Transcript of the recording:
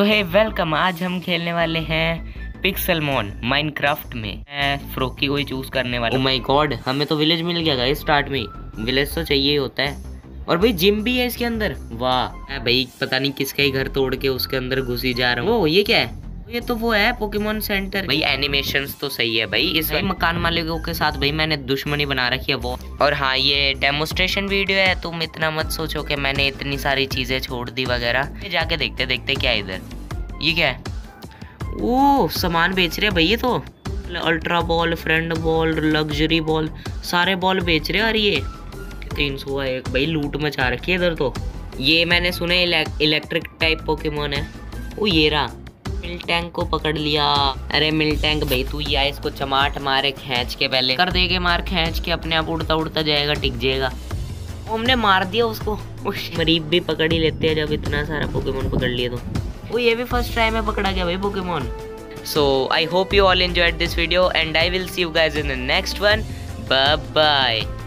तो हे वेलकम आज हम खेलने वाले हैं पिक्सल मॉन माइनक्राफ्ट में। मैं फ्रोकी को ही चूज़ करने वाला माय oh गॉड हमें तो विलेज मिल गया गाइस स्टार्ट में विलेज तो चाहिए ही होता है। और भाई जिम भी है इसके अंदर। वाह। भाई पता नहीं किसका ही घर तोड़ के उसके अंदर घुसी जा रहा हूँ। वो ये क्या है? ये तो वो है पोकेमोन सेंटर भाई एनिमेशंस तो सही है भाई। इस भाई मकान मालिकों के साथ भाई मैंने दुश्मनी बना रखी है वो। और हाँ ये डेमोस्ट्रेशन वीडियो है तुम इतना मत सोचो कि मैंने इतनी सारी चीज़ें छोड़ दी वगैरह। जाके देखते देखते क्या इधर। ये क्या है? ओ सामान बेच रहे भाई ये तो। Ultra ball friend ball luxury ball सारे बॉल बेच रहे और ये। तीन सौ एक भाई लूट मचा रखी है इधर तो। ये मैंने सुना इलेक्ट्रिक टाइप पोकेमोन है। ओ ये रहा। मिल टैंक को पकड़ लिया। अरे मिल टैंक भाई, तू या इसको चमाट मारे खींच के पहले। कर देगे मार, खींच के अपने आप उड़ता उड़ता जाएगा, टिक जाएगा। हमने मार दिया उसको। मरीब भी पकड़ ही लेते हैं, जब इतना सारा पोकेमोन पकड़ लिए तो। वो ये भी फ़र्स्ट टाइम में पकड़ा गया भाई Pokemon i hope you all enjoyed this video and i will see you guys in the next one. Bye bye